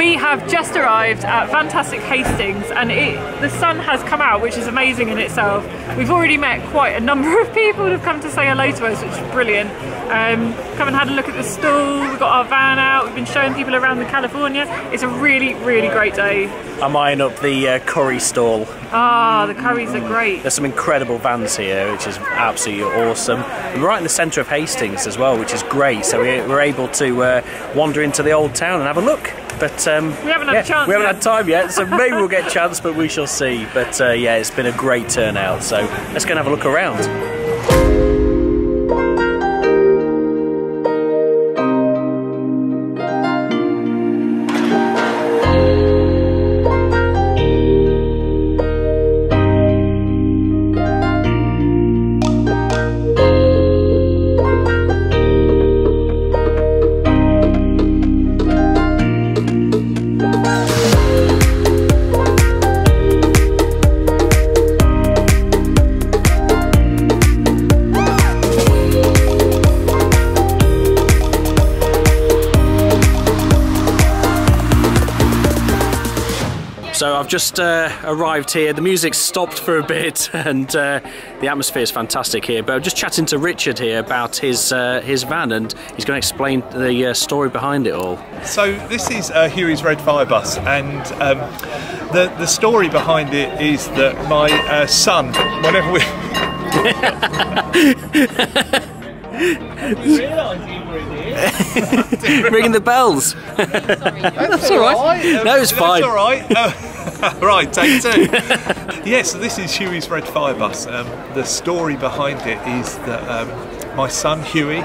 We have just arrived at Vantastic Hastings and it, the sun has come out which is amazing in itself. We've already met quite a number of people who have come to say hello to us which is brilliant. Um, come and had a look at the stall, we've got our van out, we've been showing people around the California. It's a really, really great day. I'm eyeing up the uh, curry stall. Ah, the curries are great. There's some incredible vans here, which is absolutely awesome. We're right in the centre of Hastings as well, which is great. So we're, we're able to uh, wander into the old town and have a look. But um, we haven't had yeah, chance. We haven't yet. had time yet, so maybe we'll get a chance, but we shall see. But uh, yeah, it's been a great turnout. So let's go and have a look around. Just uh, arrived here. The music's stopped for a bit, and uh, the atmosphere is fantastic here. But I'm just chatting to Richard here about his uh, his van, and he's going to explain the uh, story behind it all. So this is uh, Hughie's Red Firebus, and um, the the story behind it is that my uh, son, whenever we. Ringing the bells. That's all right. No, it's fine. That's all right. Uh, right, take two. yes, so this is Hughie's Red Firebus. Um, the story behind it is that um, my son Hughie,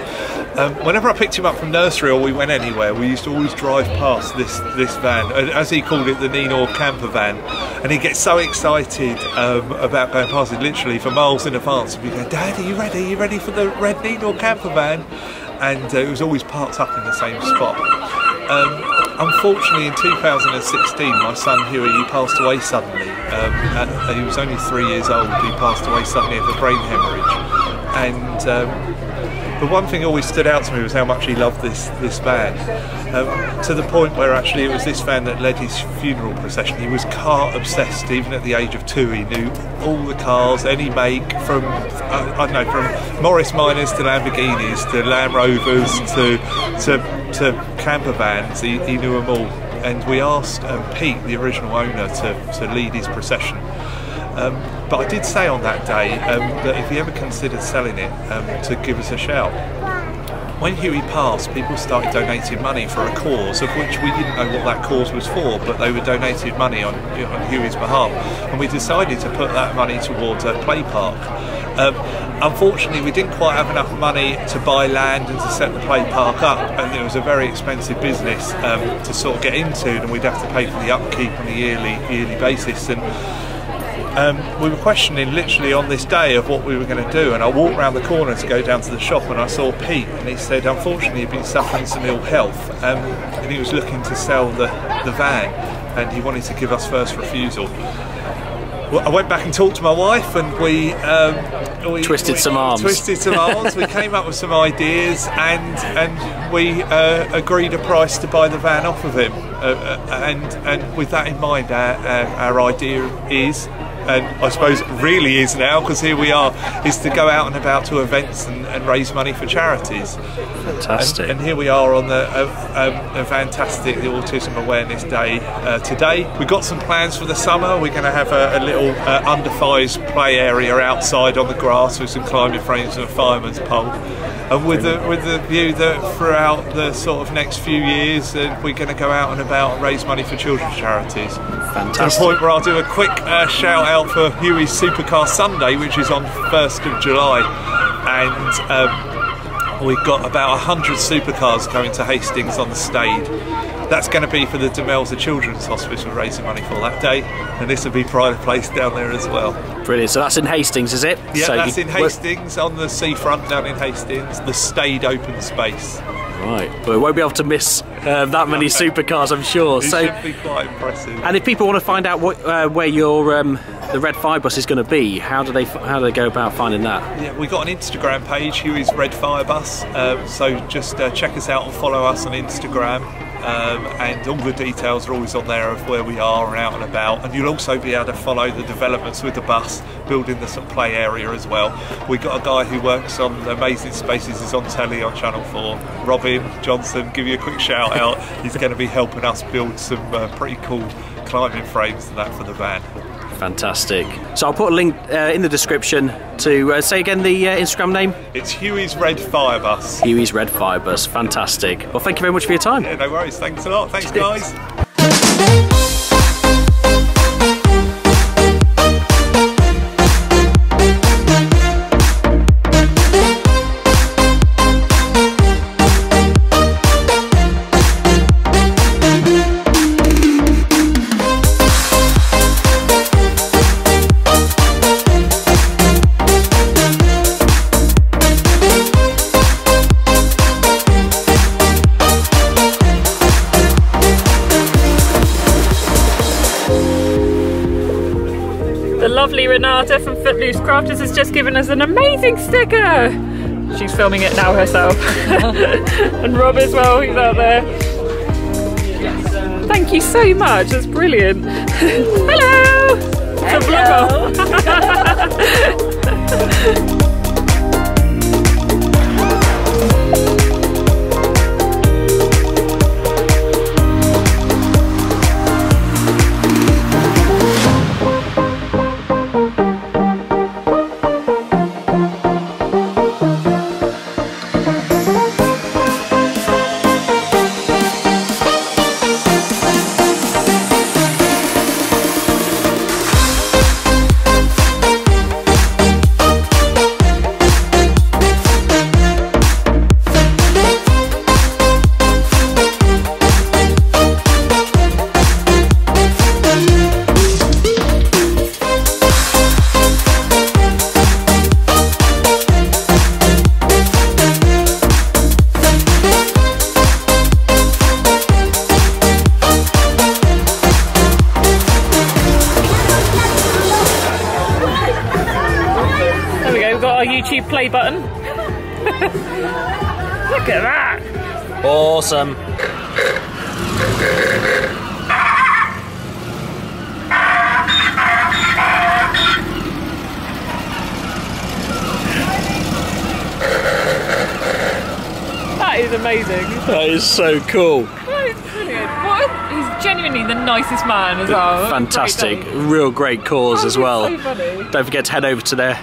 um, whenever I picked him up from nursery or we went anywhere, we used to always drive past this this van, as he called it, the Nenor camper van, and he'd get so excited um, about going past it, literally for miles in advance. We'd go, "Dad, are you ready? Are you ready for the red Nenor camper van?" And uh, it was always parked up in the same spot. Unfortunately, in 2016, my son Hughie he passed away suddenly. Um, at, he was only three years old. He passed away suddenly of a brain hemorrhage, and um, the one thing always stood out to me was how much he loved this this van. Um, to the point where actually it was this van that led his funeral procession. He was car obsessed, even at the age of two. He knew all the cars, any make, from uh, I don't know, from Morris Minors to Lamborghinis to Land Rovers to to, to camper vans. He, he knew them all. And we asked um, Pete, the original owner, to, to lead his procession. Um, but I did say on that day um, that if he ever considered selling it, um, to give us a shout. When Hughie passed, people started donating money for a cause of which we didn't know what that cause was for, but they were donating money on, on Hughie's behalf. And we decided to put that money towards a play park. Um, unfortunately, we didn't quite have enough money to buy land and to set the play park up, and it was a very expensive business um, to sort of get into, and we'd have to pay for the upkeep on a yearly yearly basis. And um, we were questioning literally on this day of what we were going to do, and I walked around the corner to go down to the shop, and I saw Pete, and he said, unfortunately, he'd been suffering some ill health, um, and he was looking to sell the, the van, and he wanted to give us first refusal. Well, I went back and talked to my wife, and we, um, we Twisted we some arms. Twisted some arms. we came up with some ideas, and and we uh, agreed a price to buy the van off of him. Uh, uh, and and with that in mind, our, our, our idea is and I suppose really is now because here we are, is to go out and about to events and, and raise money for charities. Fantastic. And, and here we are on the uh, um, a fantastic the Autism Awareness Day uh, today. We've got some plans for the summer. We're going to have a, a little uh, under fives play area outside on the grass with some climbing frames and a fireman's pole. And with the with the view that throughout the sort of next few years, we're going to go out and about and raise money for children's charities. To the point where I'll do a quick uh, shout out for Hughie's Supercar Sunday, which is on 1st of July. And um, we've got about 100 supercars coming to Hastings on the Stade. That's going to be for the Demelza Children's Hospice, we're raising money for that day. And this will be pride of place down there as well. Brilliant. So that's in Hastings, is it? Yeah, so that's in Hastings, on the seafront down in Hastings, the Stade open space. Right. But we won't be able to miss uh, that many supercars, I'm sure. It So. should be quite impressive. And if people want to find out what, uh, where your um, the red Firebus is going to be, how do they how do they go about finding that? Yeah, we got an Instagram page, Hughie's Red Firebus. Um, so just uh, check us out and follow us on Instagram. Um, and all the details are always on there of where we are and out and about. And you'll also be able to follow the developments with the bus, building the play area as well. we've got a guy who works on Amazing Spaces, is on telly on Channel 4. Robin Johnson, give you a quick shout out. He's going to be helping us build some uh, pretty cool climbing frames and that for the van. Fantastic. So I'll put a link uh, in the description to uh, say again the uh, Instagram name. It's Hughie's Red Fire Bus. Hughie's Red Fire Bus. Fantastic. Well, thank you very much for your time. Yeah, no worries. Thanks a lot. Thanks, guys. Renata from Footloose Crafters has just given us an amazing sticker. She's filming it now herself. and Rob as well, he's out there. Thank you so much, that's brilliant. Hello! It's a vlogger. Look at that! Awesome. That is amazing. That is so cool. That is brilliant. What he's genuinely the nicest man as well. A great Fantastic. Real great cause Oh, as well. so. Don't forget to head over to their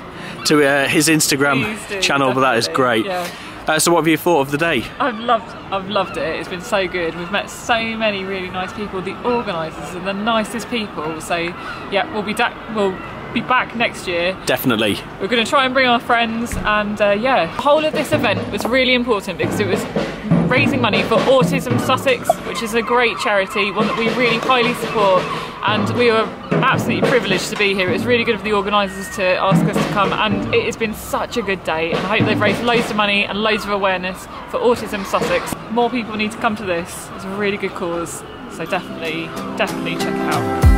to uh, his Instagram channel, but that is great. yeah. Uh, so, what have you thought of the day? I've loved, I've loved it. It's been so good. We've met so many really nice people. The organisers are the nicest people. So, yeah, we'll be we'll be back next year. Definitely. We're going to try and bring our friends, and uh, yeah, the whole of this event was really important because it was raising money for Autism Sussex, which is a great charity, one that we really highly support, and we were absolutely privileged to be here. It was really good of the organisers to ask us to come, and it has been such a good day. And I hope they've raised loads of money and loads of awareness for Autism Sussex. More people need to come to this. It's a really good cause, so definitely, definitely check it out.